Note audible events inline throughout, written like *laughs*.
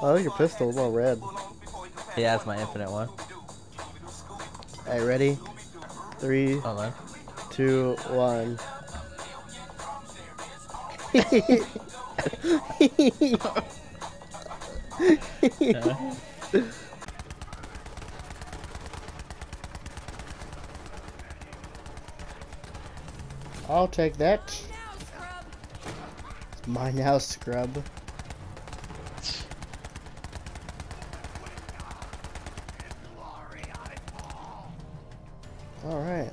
I like your pistol, it's all red. Yeah, that's my infinite one. Alright, ready? Three, Hold on. two, one. *laughs* I'll take that. Mine now, scrub. Alright.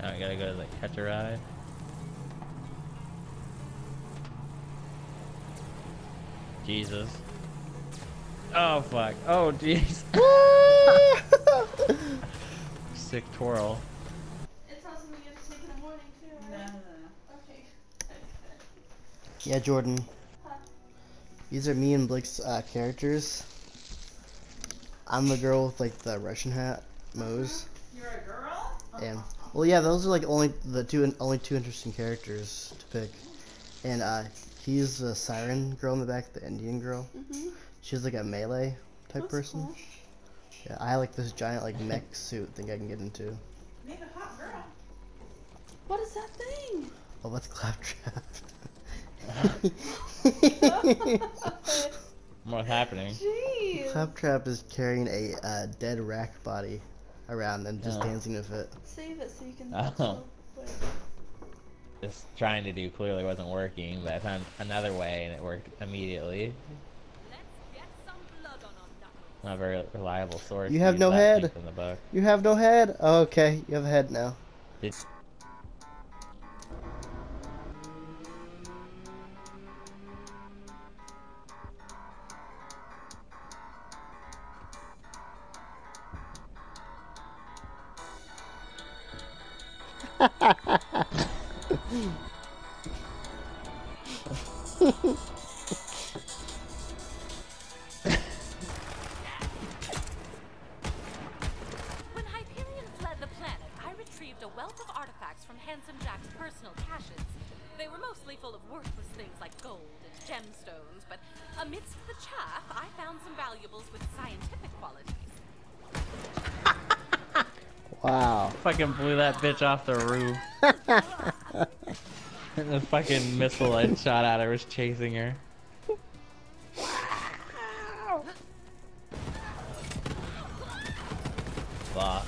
Now I gotta go to the Catch-A-Ride. Jesus. Oh fuck. Oh *laughs* jeez. *laughs* Sick twirl. It's not something you have to take in the morning too, right? Okay. Yeah, Jordan. These are me and Blake's uh, characters. I'm the girl with like the Russian hat, Moze. You're a girl? And well, yeah, those are like only the two only two interesting characters to pick. And uh, he's the siren girl in the back, the Indian girl. Mm-hmm. She's like a melee type That's person. cool. Yeah, I like this giant like mech suit thing I can get into. Make a hot girl. What is that thing? Oh, that's Claptrap. *laughs* *laughs* What's happening? Jeez. Claptrap is carrying a uh, dead rack body around and just Oh. dancing with it. Save it so you can. Oh. so- wait. Just trying to do clearly wasn't working, but I found another way and it worked immediately. Not a very reliable source. You have no head. In the book. You have no head? Oh, okay, you have a head now. Did- amidst the chaff, I found some valuables with scientific qualities. Wow. *laughs* Fucking blew that bitch off the roof. and the fucking missile I shot at her was chasing her. Fuck.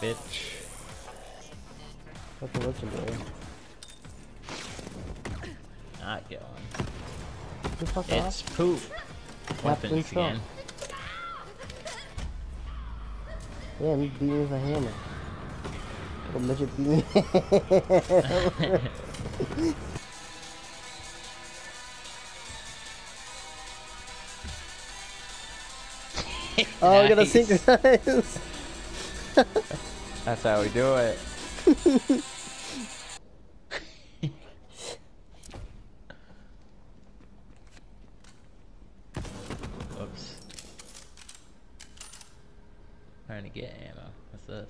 Bitch. What the legendary? Not going. It's off. poop. Weapons again. Yeah, you beat me with a hammer. Little midget beat me. *laughs* oh, we gotta Nice. synchronize. *laughs* That's how we do it. *laughs* Trying to get ammo. What's this?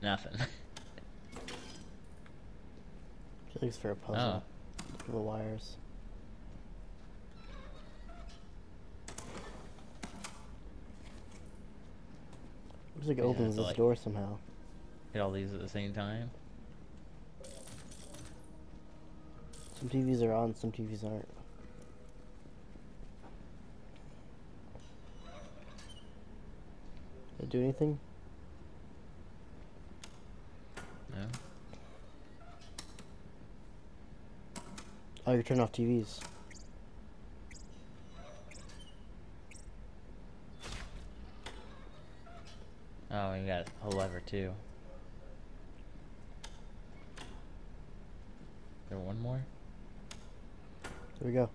Nothing. *laughs* Looks for a puzzle. Oh. For the wires. Looks like it Yeah, opens so this like- door somehow. Hit all these at the same time. Some TVs are on, some TVs aren't. Did it do anything? No. Oh, you're turning off TVs. Oh, we got a lever too. There one more? There we go.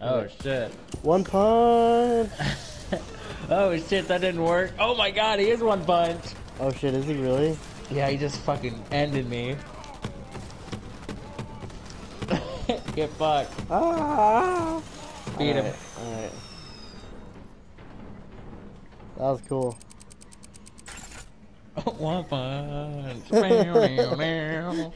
Oh shit. One punch! *laughs* oh shit, that didn't work. Oh my god, he is one punch. Oh shit, is he really? Yeah, he just fucking ended me. *laughs* Get fucked. Ah! Beat him. Alright. That was cool. *laughs* One punch. *laughs*